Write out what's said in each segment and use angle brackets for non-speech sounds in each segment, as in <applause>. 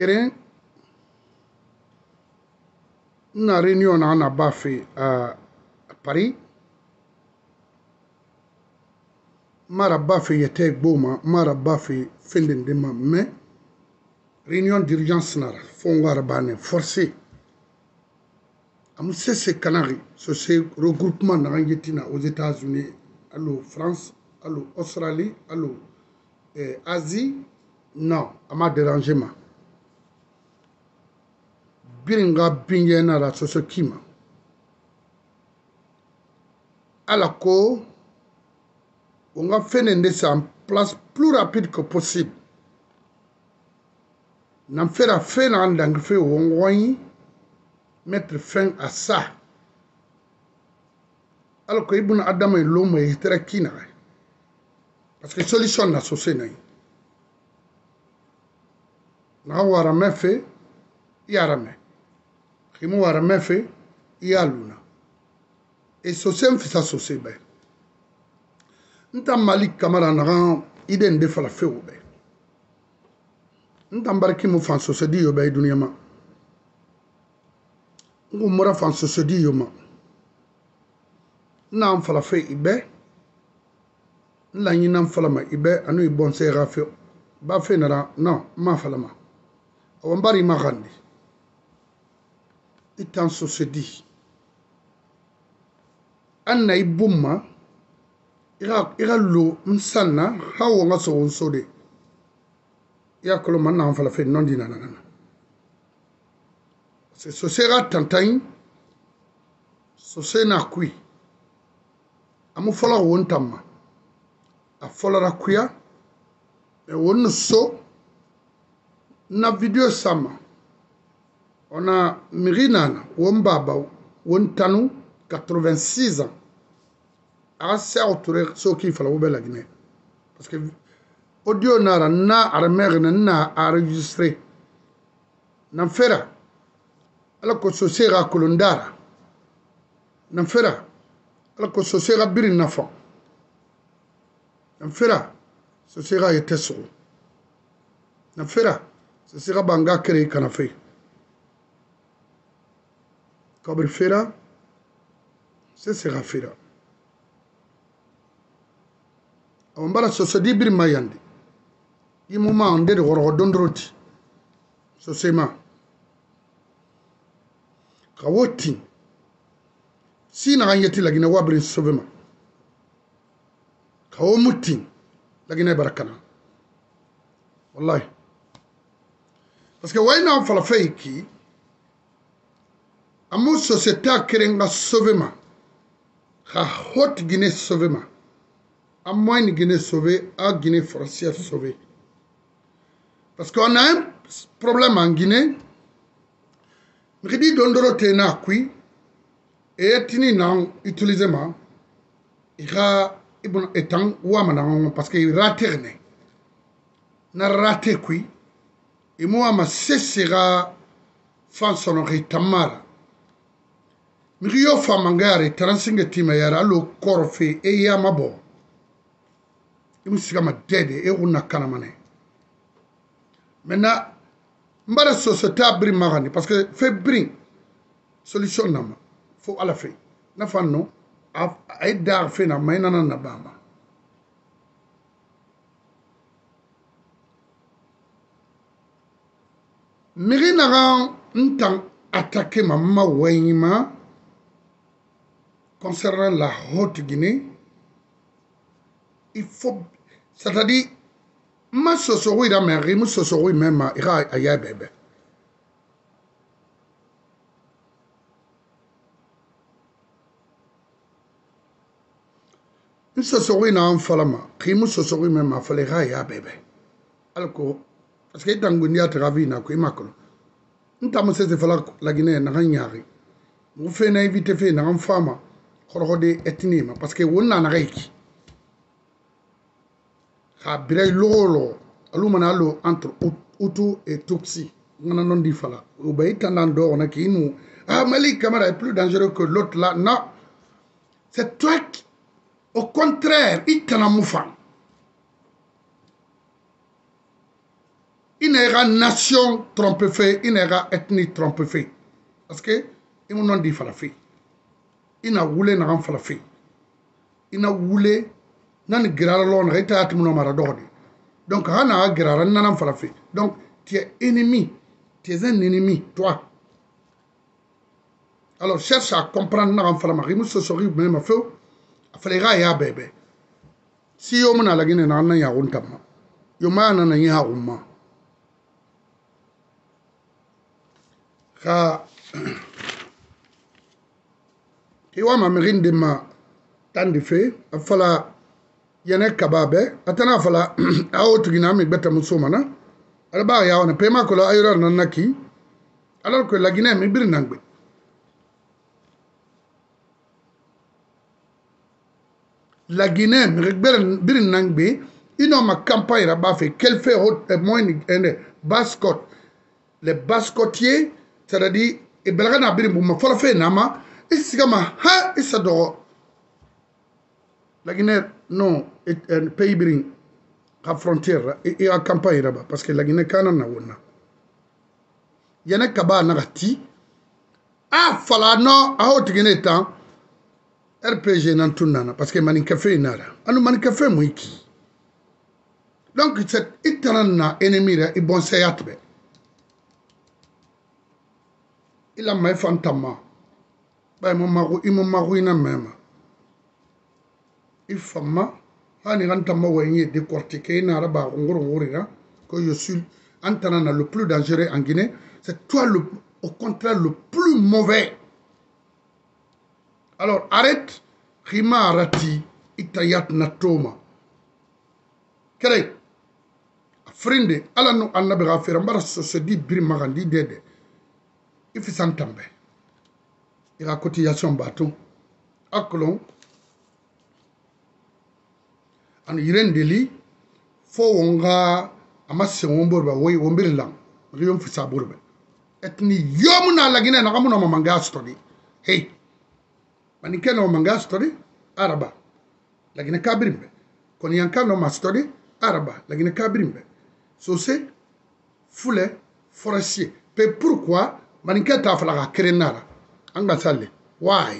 Une réunion en à Paris. mara bafe de réunion d'urgence nara pas été forcée. ce regroupement aux États-Unis en France à Australie allô eh, Asie non ma dérangement birin ga binye na da soso kima ala ko on ga fene nde sa en place plus rapide que possible na fera fe na ndangi fe wongoyi mettre fin à ça ala ko ibuna adama e loma e tera kina e. parce que solution na sose na ye na wara me fe i ara me i e mu wara mɛn fɛ i e y'a luna e sose n fisa sose bɛɛ n ta mali kamara naga i de n de fala fewu bɛɛ n ta bariki mu fan sose di yo bɛɛ i e duniya ma n kun mura fan sose di yo ma n na n fala fe i bɛɛ n la ɲina n fala ma i bɛɛ ani i bɔn se ka fe ba fe nara non n ma fala ma awɔ n bari i ma kan di itan sosedi an na i bum ma i ka lo n san na ha wo n ka sogo n so de i y'a kolo ma n na fala fɛ nɔ di nana na parce que sose ka tantan sose n'a kui a mu fɔla wo n tan ma a fɔlara kuya mɛ e wo n so na video san ma On a Mirinan, Wombaba, Wontanu, 86 ans. Assez entouré, ceux qui font la Guinée. Parce que audio nara na armer na enregistré. N'en fera. Alors que ce sera Kolondara. N'en fera. Alors que ce sera Birin Nafan. N'en fera. Ce sera Etesso. N'en fera. Ce sera Banga Kere Kanafé. Kabirfera sesegafera ombara sosodi birima yandi imuma onde de gorogo dondoroti sosema kawotin sina ganyeti lagina wabrin sovema kawo mutin lagina e barakana wallahi parce que wayna fala feyki amu société a keren ka sauve ma ka hot guinée sauve ma a moyenne guinée sauve a guinée frontière sauve parce qu'on a un problème en guinée mixi di dondoro te na kui e tini na utilise ma i ka i buna etan wama na ŋoŋo parce que i rater ne na rate kui i e mu ama sese ka fan sono ka i tamma ra migiyo famangayare taransinge timayare alo korfe eyamabo imisigama e dede eguna kanamane maintenant mbara société abri magani parce que fe brin solution nama fo ala fe nafa no aye dar fe na mainana e na bama migi naga n tan atake ma ma wayima concernant la Haute-Guinée, il faut, c'est-à-dire, ma sosoro ira mairie, ma sosoro même ira aya bébé. N sosoro ina an fala ma, ki mu sosoro même ma fala ira aya bébé. Alko, parce que itangundi a travi na ko imakolo. Ntamusese fala la Guinée na kanyari. Mufena éviter fe na an fama. horhode etinima parce que que na nanagayki ha biray lolo alumana lo entre utu et tupsi ngana non di fala ubay tanan do ona ki nous ah Malik Camara est plus dangereux que l'autre là non c'est toi qui au contraire il t'en a moufan il nation trompe fait il pas ethnie trompe fait parce que il non di fala fait wule na mfalafin inawule nani girara lona ita atumuna mara dodi donc hana girara nana mfalafin donc tu es ennemi tu es un ennemi toi alors cherche à comprendre na mfalama rimu sosori même, feu aflega ya bebe si yo muna lagine na nan ya m'a yo mana nan ya umma ka ti wama mixin dinma tan di fe a fala yene kaba be a tana fala <clears throat> a wo tigina mi gbete muso mana ala baa yawana pema kolo a yoror nan na ki alor ko lagine mi biri nan gbe lagine mi biri nan gbe ino ma campagne ra baa fe quel fait eh, moyne ende bascot les bascotiers c'est à dire e belga na biri mbuma fɔlɔ fe nama isika ma ha isa dhoqo lagineer no uh, paybirin ha frontiera ia campagniraba parce que lagine kanana wonna yene kaba naga ti a fala no aho tigine tan rpg nan tun nana parce que manin kafe nara anu manin kafe mu iki donc cet itanan na ennemi ra i bonseyat be ilamma i fantamma i ina mema ifama famma hani kan tamma il décortiqué ina ara ba ngorongorira que je suis antanana le plus dangereux en Guinée c'est toi le, au contraire le plus mauvais alors arrête rima arati itayat Natoma. toma kere frinde ala no annabi gafira mbara so se di bir magandi dede i ka cotisation b'a to akolon ani yire ndeli fo won ga ama sen won borba woy won birlan riyon fisa borba etni yomuna lagina na kamuna mamanga stodi hey manikena mamanga stodi araba lagina kabrimbe koni yankano mastodi araba lagina kabrimbe so c'est foulet forestier pe pourquoi manika ta fala ka kerenara angingasalile why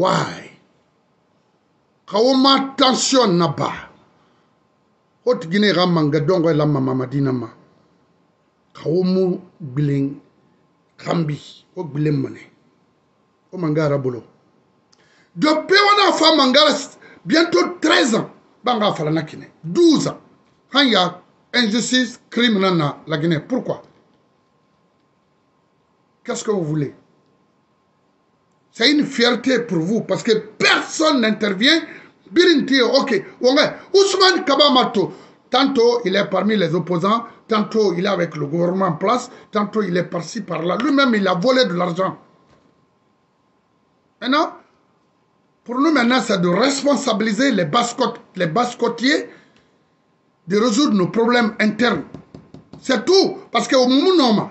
why ga o matension na ba go tikine ga manka dongo ela mama madina ma ga o mo gbileng gambi o gbileng mone o mangara bolo depuis wana fa mangara bientôt 13 ans banga fala na kine 12 ans han ya injustice criminal na la guinée pourquoi Qu'est-ce que vous voulez C'est une fierté pour vous parce que personne n'intervient. Birinti, ok. Ousmane Kabamato, tantôt il est parmi les opposants, tantôt il est avec le gouvernement en place, tantôt il est par-ci, par-là. Lui-même, il a volé de l'argent. Maintenant, pour nous maintenant, c'est de responsabiliser les bascotiers, les de résoudre nos problèmes internes. C'est tout. Parce que au moment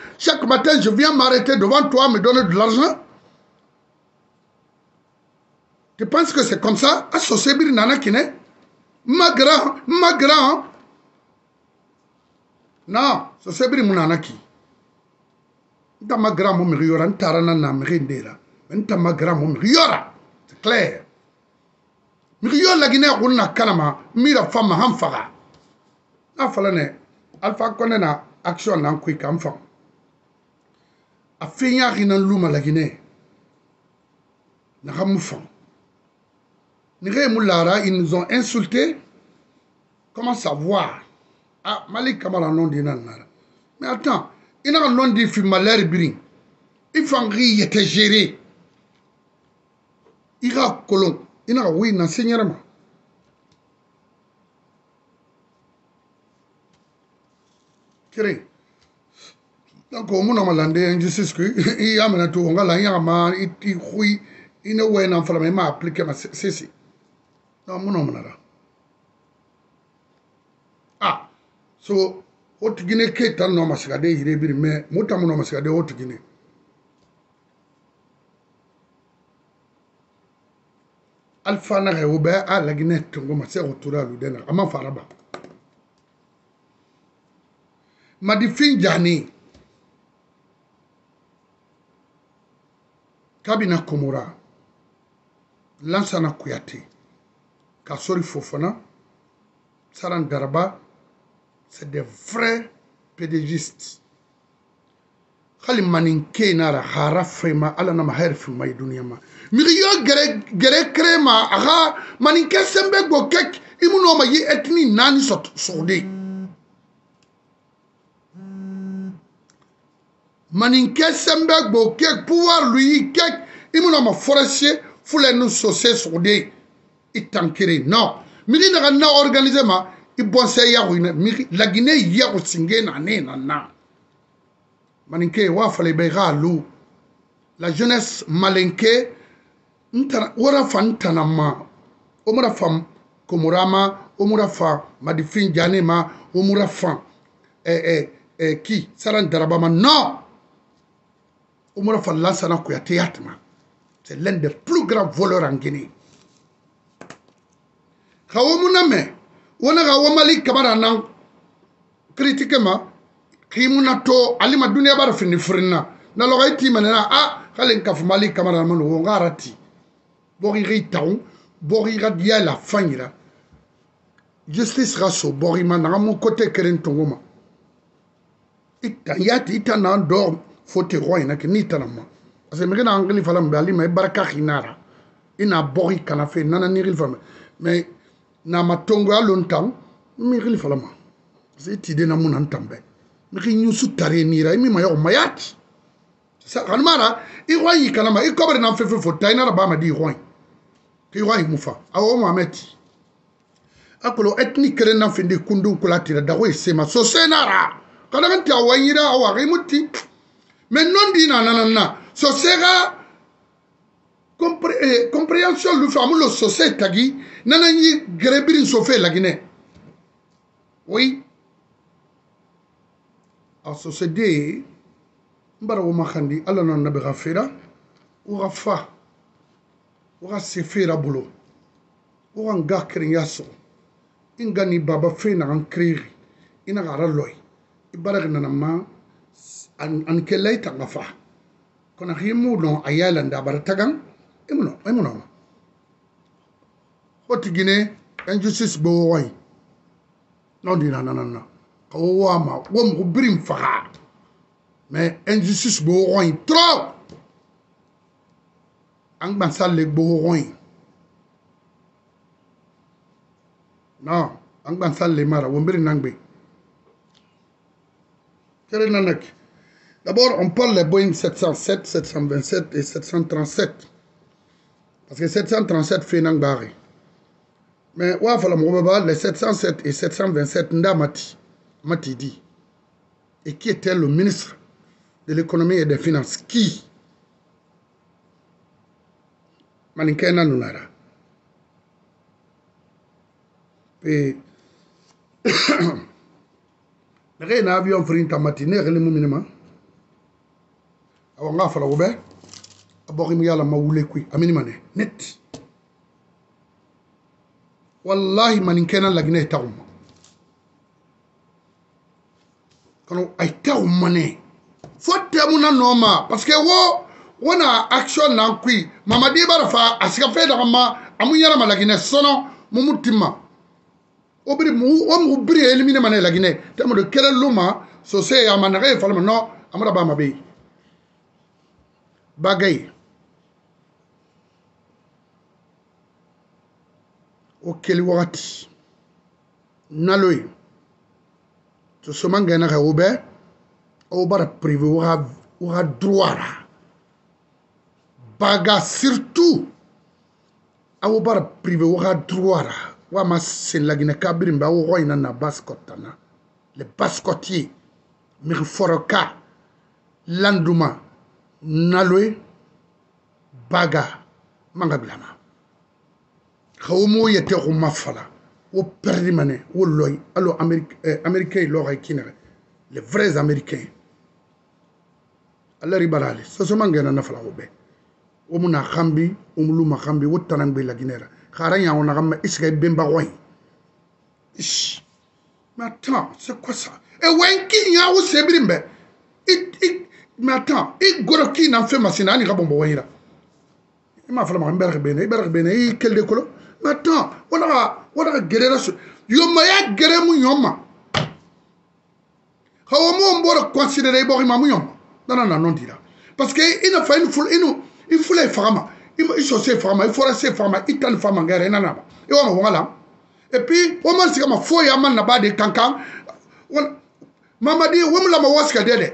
Chaque matin, je viens m'arrêter devant toi, me donner de l'argent. Tu penses que c'est comme ça Associé ah, Bir Nana Kine Ma grand, ma grand. Non, ça c'est Bir Nana Ki. Nta ma grand, mon riora, na mérindera. ma grand, mon mériora. C'est clair. Mériora la Guinée, on a kalama, mira femme, ham faga. Na falane, alpha kone na action nan kui a feñaaxi nan luma lagine naxa mu fan nixe mu laara ils nous ont insulté comment savoir ah malik kamara non di non mais attends i naxa non di fi malheur birin i fanxi yete géré i xa kolon i naxa oui nan señerema keren donc omunama lande injustice i amena tu ongala nyakama i hui ine wena mfalama ima applique ma sisi na munamunara ah so otigine ke tan no masigade yire biri me muta muno masigade otigine alfa na wo bɛ a ah, lagine tongo ma se ko tura lu dena ama faraba madifin jani kabina komora lansana kuyate kasori fofana saran daraba c'est des vrais pédagogistes hali maninke nara hara fema ala nama maher fi i dunya ma mi yo gere gere crema aga maninke sembe go kek ma yi etni nani sot sogde so maninke sembe gbo kek pouvoir lui kek imuna ma forestier fule nu sose sogde itankere no migi naga na organiser ma i bonse yago ina migi lagine yago singe na ne na na maninke wa fale be ga lu la jeunesse malinke ntana wara fa ntana ma o mura fa komurama o mura fa madifin jane ma o mura fa eh eh eh ki saran darabama no Omar Fallansana Kouyaté Yatma. C'est l'un des plus grands voleurs en Guinée. Kawomuname, Wanaga Wamali Kabarana, critiquement, Kimunato, Alima Dunia Barfini Frina, Nalogaiti Manana, Ah, Kalen Kafmali Kamarana, Wongarati, Boriri Taon, Borira Diala Fangira. Justice Rasso, Borima, Nagamu Kote Kerentongoma. Ita, Yati, Ita Nandorme. fo te xo ina ke ni tanama parce que mege na angeli fala mbe alima i baraka xinara i na boxi kana fe nana ni xil fame mais na ma tongoya lon tan mi xil falama parce que i tide na munan tambe mi xi ñusu tare nira i mi ma yoxo mayati xanumara i xo yi kanama i kobre nan fefe fo ta inara bama di i xoy ke i xo yi mu fa awo mameti akolo etni kelen nan finde kundun kula tira daxo i sema so senara xanaxan ti a wayira a waximuti Mais non dit nanana. Ce sera eh, compréhension lu famu lo sosé tagi nanani grebirin sofé la Guinée. Oui. Ah, a sosé dé mbara wo makandi ala non nabi ghafira ou ghafa ou ghasifira bolo ou ganga kirin yaso ingani baba fe na kan kriri ina gara loy ibarak nanama an kellay tanga fa kono himu no a yalanda bara tagan imuno e e imunoma hoti guine injustice bo woway no ndina nananna ka wowama womko birim faha mais injustice bo wowoy trop an gban salle bo wowoy non an gban salle mara wombiri nangbe kere nanak D'abord, on parle des Boeing 707, 727 et 737. Parce que 737 fait un barré. Mais ouais, voilà, mon les 707 et 727 Ndamati, Mati dit, et qui était le ministre de l'économie et des finances, qui Maninkena Nunara. Et <coughs> rien n'a vu en à Tamati, n'est-ce pas awa nga fala wobɛ abɔgi mi yala ma wule koyi amini mane net wallahi mani kɛna lagina ye taw ma kano ay taw mane fo tɛmu na nɔ ma parce que wo wo na action nan koyi mamadi bara fa a siga fɛn daga ma amu yɛrɛ ma laginɛ sɔnɔ mumu ti ma o biri mu o mu biri elimine mane laginɛ tɛmu do kɛlɛ lo ma sose ya ma nage ye falima nɔ amara ba ma be yen bagay o keli wagati nalo ye soso man gɛnɛ ka o bɛ o bara prive waga droit ra baga surtout awo bara prive waga droit ra wa ma sen laginɛ kabiri bɛ awo hɔyina na baskɔtana le baskɔtiye migi fɔrɔ ka landuma nalwe baga manga bilama yete kumafala, o perdi allo américain kinere les vrais américains alla ribalale soso mangena na fala wo na kambi muna khambi, en ish mais attends c'est quoi ça mais attends i goro k'i na fɛn ma sini hali ka bɔn bɔbɔ yira i m'a fɔla ma n bɛrɛ bɛnna i bɛrɛ bɛnna i kɛlɛ de kolo mais attends wala ka wala ka gɛrɛ la so yomaya gɛrɛ mu ɲɔ ma hawa mo n bɔra considéré i bɔgɔ ma mu ɲɔ ma nana na nɔ dira parce que i na fa i ni fula i ni i fula i faga ma i sɔsɔ i faga ma i fɔra se faga ma i ta ni fa man kɛra i nana ma i wa ma wɔn ka la et puis o ma sigi ma foyi a ma naba de kankan wala mamadi wo mu lamɔ wɔ sigɛ dɛ dɛ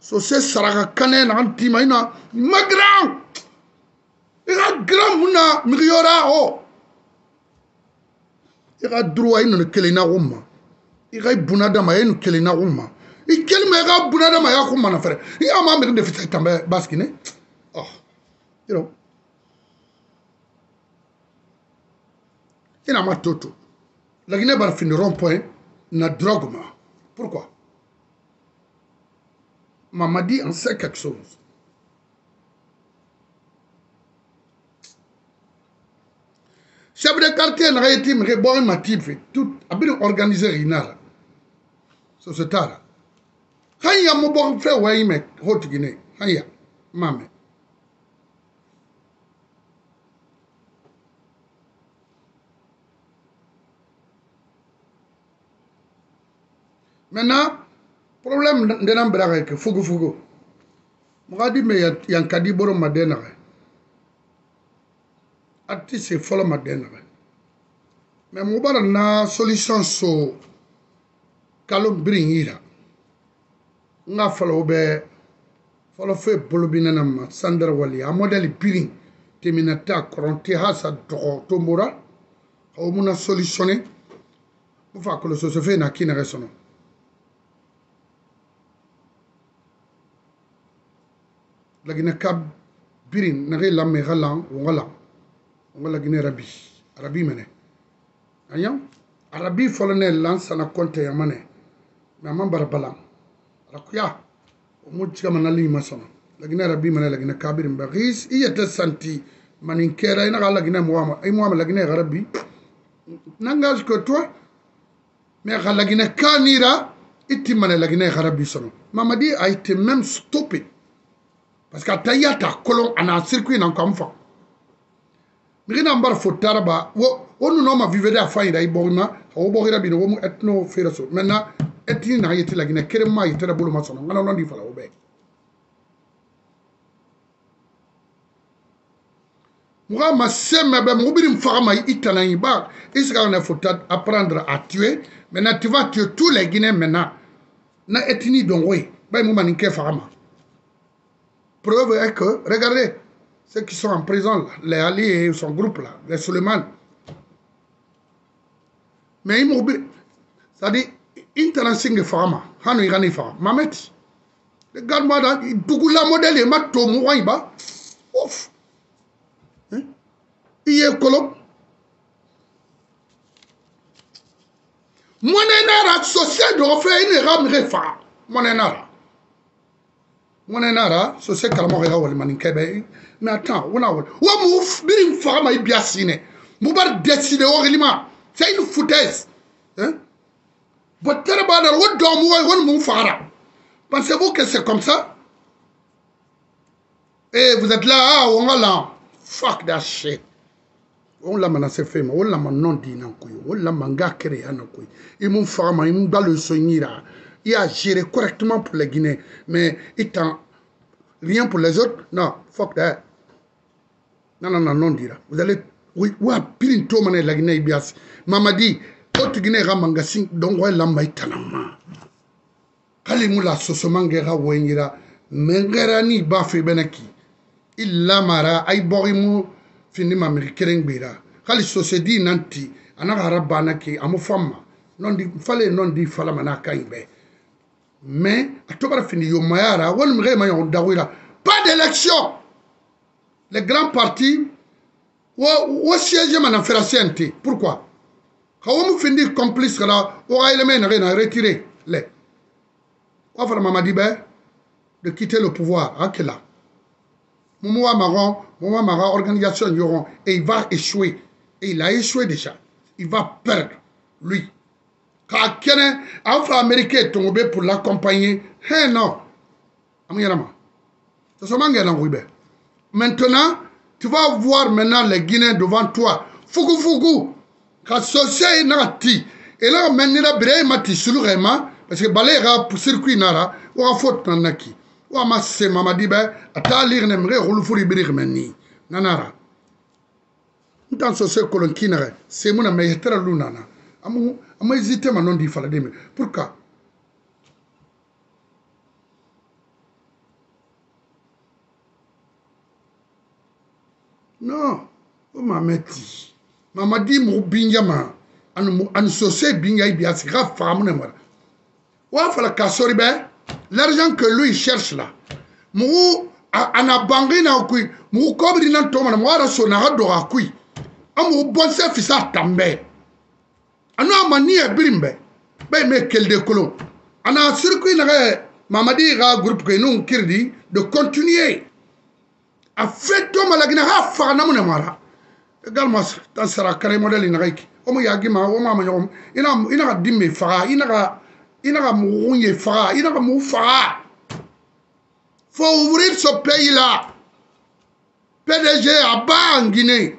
so se saraka kanɛ naga tima ina ma giran i ka giran mun na migiyora o i ka duruwa i nana kelen na ko ma i ka buna dama i nu kelen na ko ma i kelen ma i ka buna dama i ka ko mana fɛrɛ i y'a ma mɛri de fisa tambɛ basiki ne ɔ ah. you know i n'a ma to to laginɛ bara fini rond point na drogue ma pourquoi Mamadi en sait quelque chose. Chef de quartier n'a été reborn ma type tout bien organisé rinal. Sur ce tara. Hanya mon bon fait ouais mec hot guinée. Hanya mame. Maintenant, problème ndena mbiraka ke fugu fugu magadi me yankadi boro madenage ati se fɔlɔ madenage mɛ mobara na solution so kalo biri yira nga fɔlɔ o bɛ fɔlɔ foyi bolo bi nana ma sandar wali a modɛli biri temina ta kɔrɔnti hasa dɔgɔ tombora o muna solutionne mo fa kolososo fe na kinage sɔnɔ lagine kab birin nage lamme xa lan wonga lan wonga lagine rabi arabi mene aya arabi folo ne lan sana konteyama ne mais ama bara balan ara kuya omu cigamana liima sono lagine arabi mene lagine kabirin ba xis i yete santi manin kera ina xa lagine moama i moama lagine xa rabi nangage que toi mais xa lagine kanira i timmane lagine xa rabi sono mamadi a été même stupide parce que ta yata kolon ana circuit nan kam fa miri nan bar fo taraba wo wonu no ma vivede afa ida ibona o bo gira bin wo mu etno feraso menna etni na yeti lagina kerema yitere bulu masono ngana non di fala wo be muga ma seme be mugu biri faga ma itana yi ba isika na fo ta apprendre à tuer maintenant tu vas tuer tous les guinéens maintenant na etni dongoy bay mu manin ke faga ma Preuve est que, regardez, ceux qui sont en prison, les Ali et son groupe, là, les Suleiman. Mais Ça c'est-à-dire, intéressant femme, hanu irani femme, Mamet. Regarde-moi dans, la modèle, ma tomu, Ouf. Hein? Il est colombe. Mon énara social doit faire une rame refa. Mon ngonenara so se kalamɔgɔ ya walimaninkɛ bɛ mɛ a tan wona wali wa mu biri faga ma i biya sinɛ mubari deside wogilima c'est une foutaise hein votre b'a dara wo dɔn mu wo mu fagara pensez vous que c'est comme ça et vous êtes là ah on a là fuck that shit on l'a menacé fait mais on l'a menon dit nan koy on l'a manga créé nan koy i e mun faga ma i e mun balo so nyira il a correctement pour les Guinéens, mais il tend rien pour les autres. Non, fuck that. Non, non, non, non, dira. Vous allez. Oui, oui, pile tout mané la Guinée ibias. Mamadi, autre Guinée ramangasing, donc ouais, l'amba itanama. Allez, moula, sosomangera, wengira, mengerani, bafé benaki. Il lamara, aï borimu, finim américain bira. Kali sosedi nanti, anagara banaki, amofama. Non, di, fallait non, di, fallait manaka mais atobara fini yomayara wani mga yema yon dawira pas d'élection les grands partis wo wo siège mana fera sente pourquoi ka wo mu complice complice kala wo ga eleme na na retirer le wa fara mama dibe de quitter le pouvoir akela hein, mumu wa maron mumu wa maron organisation yoron et il va échouer et il a échoué déjà il va perdre lui k'a kɛnɛ afro-américain ye tongo bɛ pour l'accompagner hein non an yɛlɛma c'est seulement ngɛlɛn koyi bɛ maintenant tu vas voir maintenant les guinéens devant toi fukufuku ka sɔsɛ ye n'a ka ti et là maintenant bere e ma ti sulu ka e ma parce que bale ka circuit n'a ra o ka fo tana na ki o ma se mamadi bɛ a taa lire ne mɛgɛ kulu furu ibiri kɛmɛ ni n'a n'a ra n tan sɔsɛ kolon kin na kɛ se mun na mɛ yɛtɛrɛ lu nana amu ama hésité maintenant d'y fallait mais pourquoi non o oh, mamɛti mamadi mɔgɔ binja ma ani ani sose binja bi a sigi ka faga mun na mara o y'a fɔra k'a sɔrɔ bɛ l'argent que lui cherche là mɔgɔ a na bange na koyi mɔgɔ kɔbiri na tɔ mana mɔgɔ yɛrɛ so na ka dɔgɔ a koyi an mɔgɔ bɔnsɛ fisa a tan bɛɛ ano maniya birimbɛ bɛ me kelde kolon ana sirku nagɛ mamadi ga groupe ke nun kirdi de continuer a fait to malagina ha fa na mun mara gal mas tan sara kare model nagɛ ki o mu yagi ma o ma ma yom ina ina ga dimme fa ina ga ina ga mu ye fa ina ga mu fa faut ouvrir ce pays là PDG à bas en Guinée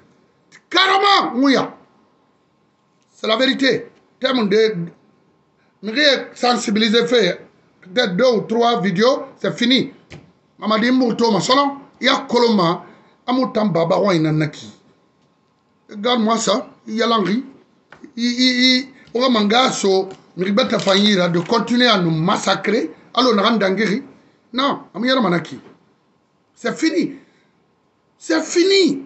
carrément C'est la vérité. Terme de. sensibiliser, fait peut-être deux ou trois vidéos, c'est fini. Mamadi Mouto, ma solo, il y a un Amoutam Baba, naki Regarde-moi ça, il y a l'enri. Il y a gars, so, Miribata Fanyira, de continuer à nous massacrer. Alors, on Dangeri. Non, il y Amiyara Manaki. C'est fini. C'est fini.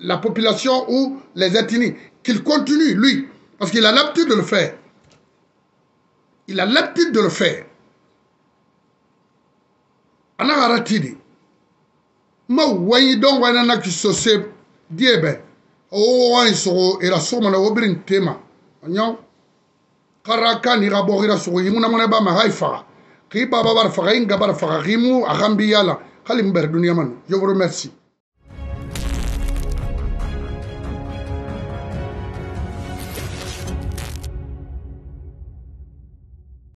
la population ou les ethnies. Qu'il continue, lui, parce qu'il a l'aptitude de le faire. Il a l'aptitude de le faire. Anagaratidi. Ma wanyi don wana na ki sose diebe. O so era na mana tema. Anyo. Karaka ni gabori ra so yimuna ba ma haifa. Ki baba bar faga inga bar faga gimu agambiyala. Kalimber Je vous remercie.